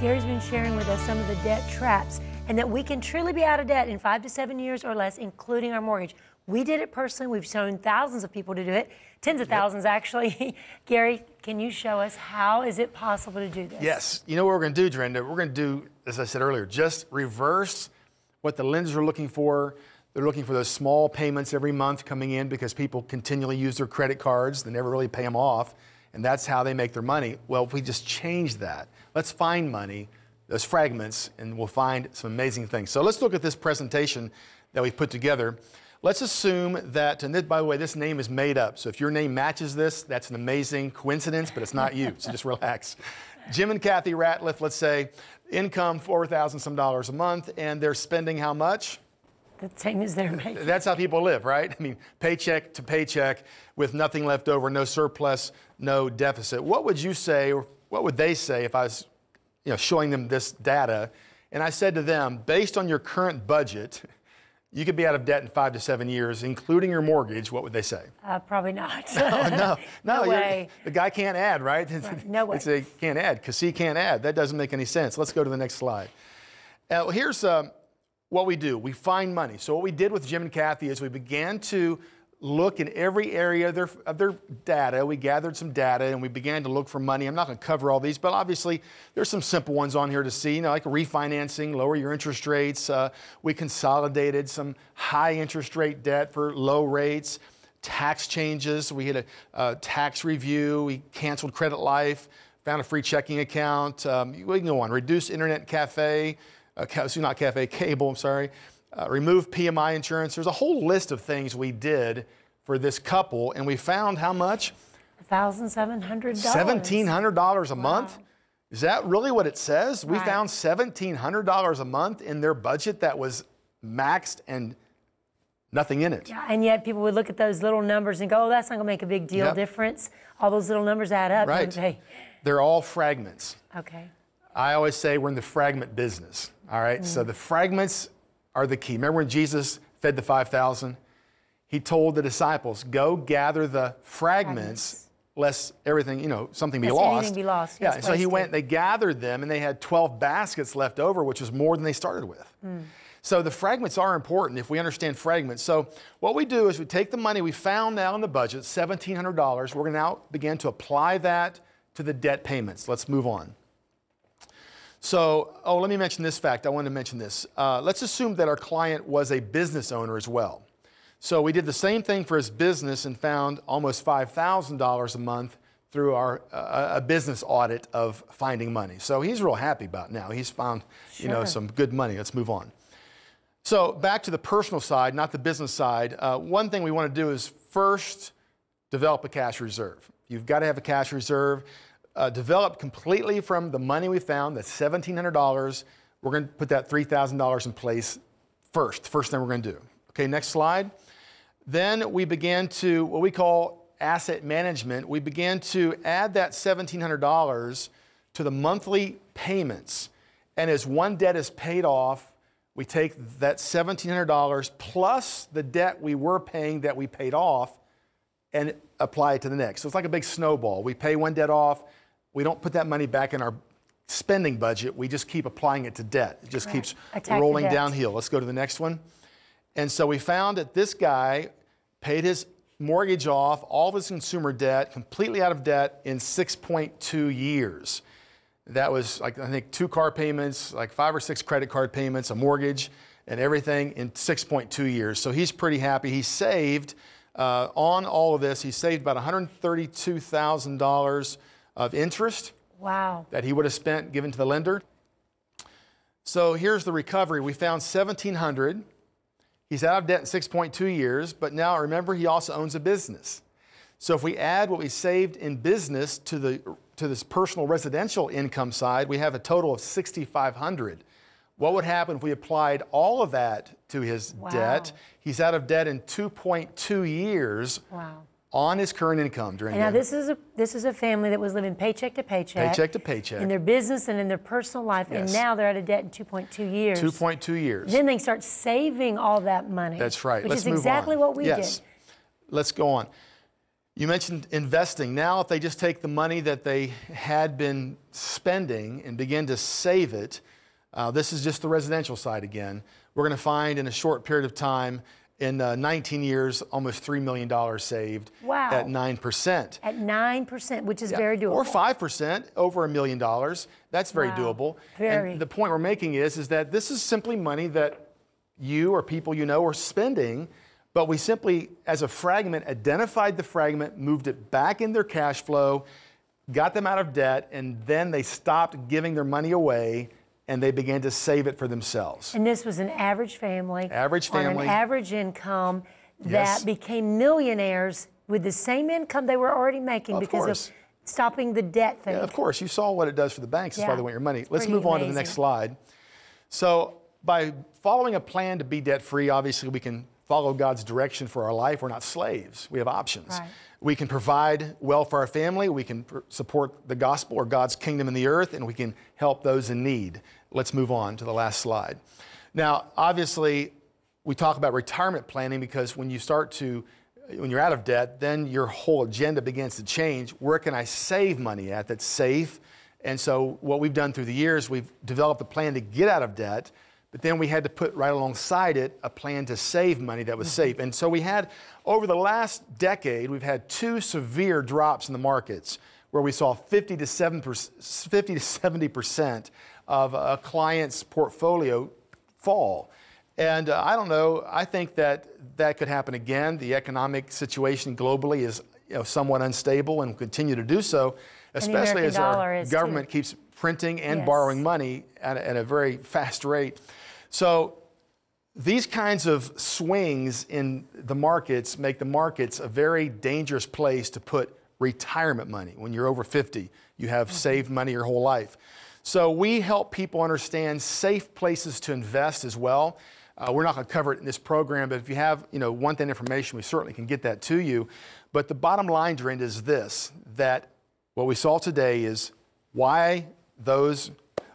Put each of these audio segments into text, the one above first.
Gary's been sharing with us some of the debt traps and that we can truly be out of debt in five to seven years or less, including our mortgage. We did it personally. We've shown thousands of people to do it, tens of thousands actually. Gary, can you show us how is it possible to do this? Yes. You know what we're going to do, Drenda? We're going to do, as I said earlier, just reverse what the lenders are looking for. They're looking for those small payments every month coming in because people continually use their credit cards. They never really pay them off. And that's how they make their money. Well, if we just change that, let's find money, those fragments, and we'll find some amazing things. So let's look at this presentation that we've put together. Let's assume that, and this, by the way, this name is made up. So if your name matches this, that's an amazing coincidence, but it's not you. so just relax. Jim and Kathy Ratliff, let's say, income 4,000 some dollars a month, and they're spending how much? The same as they're making. That's how people live, right? I mean, paycheck to paycheck with nothing left over, no surplus, no deficit. What would you say, or what would they say if I was you know, showing them this data? And I said to them, based on your current budget, you could be out of debt in five to seven years, including your mortgage. What would they say? Uh, probably not. no, no, no. no way. The guy can't add, right? right. No way. It's a can't add because he can't add. That doesn't make any sense. Let's go to the next slide. Now, here's um, what we do. We find money. So what we did with Jim and Kathy is we began to look in every area of their, of their data. We gathered some data and we began to look for money. I'm not going to cover all these, but obviously there's some simple ones on here to see, you know, like refinancing, lower your interest rates. Uh, we consolidated some high interest rate debt for low rates, tax changes. We had a, a tax review. We canceled credit life, found a free checking account. Um, we can go on. Reduce internet cafe, uh, not cafe, cable, I'm sorry uh, remove PMI insurance. There's a whole list of things we did for this couple, and we found how much? $1,700. $1,700 a wow. month? Is that really what it says? Right. We found $1,700 a month in their budget that was maxed and nothing in it. Yeah, and yet people would look at those little numbers and go, oh, that's not going to make a big deal yep. difference. All those little numbers add up. Right. They? They're all fragments. Okay. I always say we're in the fragment business. All right. Mm. So the fragments are the key. Remember when Jesus fed the 5,000? He told the disciples, go gather the fragments, fragments. lest everything, you know, something be lost. Anything be lost. Yeah, so he went, they gathered them, and they had 12 baskets left over, which was more than they started with. Mm. So the fragments are important if we understand fragments. So what we do is we take the money we found now in the budget, $1,700. We're going to now begin to apply that to the debt payments. Let's move on. So, oh, let me mention this fact. I wanted to mention this. Uh, let's assume that our client was a business owner as well. So we did the same thing for his business and found almost $5,000 a month through our uh, a business audit of finding money. So he's real happy about now. He's found, sure. you know, some good money. Let's move on. So back to the personal side, not the business side. Uh, one thing we want to do is first develop a cash reserve. You've got to have a cash reserve uh, developed completely from the money we found, that's $1,700. We're going to put that $3,000 in place first, first thing we're going to do. Okay, next slide. Then we began to, what we call asset management, we began to add that $1,700 to the monthly payments. And as one debt is paid off, we take that $1,700 plus the debt we were paying that we paid off and apply it to the next. So it's like a big snowball. We pay one debt off, we don't put that money back in our spending budget. We just keep applying it to debt. It just keeps Attack rolling downhill. Let's go to the next one. And so we found that this guy paid his mortgage off, all of his consumer debt, completely out of debt in 6.2 years. That was like, I think, two car payments, like five or six credit card payments, a mortgage, and everything in 6.2 years. So he's pretty happy. He saved uh, on all of this, he saved about $132,000 of interest. Wow. That he would have spent given to the lender. So here's the recovery. We found 1700. He's out of debt in 6.2 years, but now remember he also owns a business. So if we add what we saved in business to the to this personal residential income side, we have a total of 6500. What would happen if we applied all of that to his wow. debt? He's out of debt in 2.2 years. Wow on his current income during. now this is a this is a family that was living paycheck to paycheck. Paycheck to paycheck. In their business and in their personal life, yes. and now they're out of debt in 2.2 years. 2.2 years. Then they start saving all that money. That's right. Which Let's is exactly on. what we yes. did. Let's go on. You mentioned investing. Now, if they just take the money that they had been spending and begin to save it, uh, this is just the residential side again. We're going to find in a short period of time, in uh, 19 years, almost $3 million saved wow. at 9%. At 9%, which is yeah. very doable. Or 5%, over a million dollars. That's very wow. doable. Very. And the point we're making is, is that this is simply money that you or people you know are spending but we simply, as a fragment, identified the fragment, moved it back in their cash flow, got them out of debt, and then they stopped giving their money away and they began to save it for themselves. And this was an average family. Average family. On an average income that yes. became millionaires with the same income they were already making of because course. of stopping the debt thing. Yeah, of course. You saw what it does for the banks as yeah. far as they want your money. Let's Pretty move on amazing. to the next slide. So, by following a plan to be debt free, obviously we can follow God's direction for our life. We're not slaves. We have options. Right. We can provide well for our family. We can pr- support the gospel or God's kingdom in the earth, and we can help those in need. Let's move on to the last slide. Now, obviously, we talk about retirement planning because when you start to when you're out of debt, then your whole agenda begins to change. Where can I save money at that's safe? And so, what we've done through the years, we've developed a plan to get out of debt but then we had to put right alongside it a plan to save money that was safe. And so we had, over the last decade, we've had two severe drops in the markets where we saw 50 to 70% of a client's portfolio fall. And uh, I don't know, I think that that could happen again. The economic situation globally is you know, somewhat unstable and will continue to do so, especially as our government too. keeps printing and yes. borrowing money at a, at a very fast rate. So these kinds of swings in the markets make the markets a very dangerous place to put retirement money. When you're over 50, you have mm-hmm. saved money your whole life. So we help people understand safe places to invest as well. Uh, we're not going to cover it in this program, but if you have, you know, want that information, we certainly can get that to you. But the bottom line, Drenda, is this: that what we saw today is why those,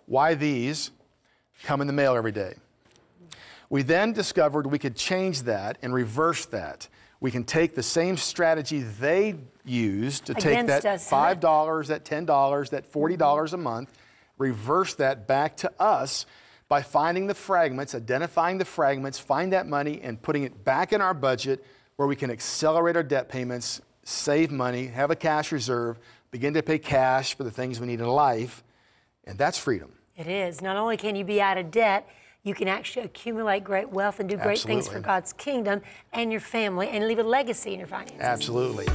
why these come in the mail every day. We then discovered we could change that and reverse that. We can take the same strategy they used to take that $5, that $10, that $40 mm-hmm. a month, reverse that back to us by finding the fragments, identifying the fragments, find that money, and putting it back in our budget where we can accelerate our debt payments, save money, have a cash reserve, begin to pay cash for the things we need in life. And that's freedom. It is. Not only can you be out of debt, you can actually accumulate great wealth and do great Absolutely. things for God's kingdom and your family and leave a legacy in your finances. Absolutely.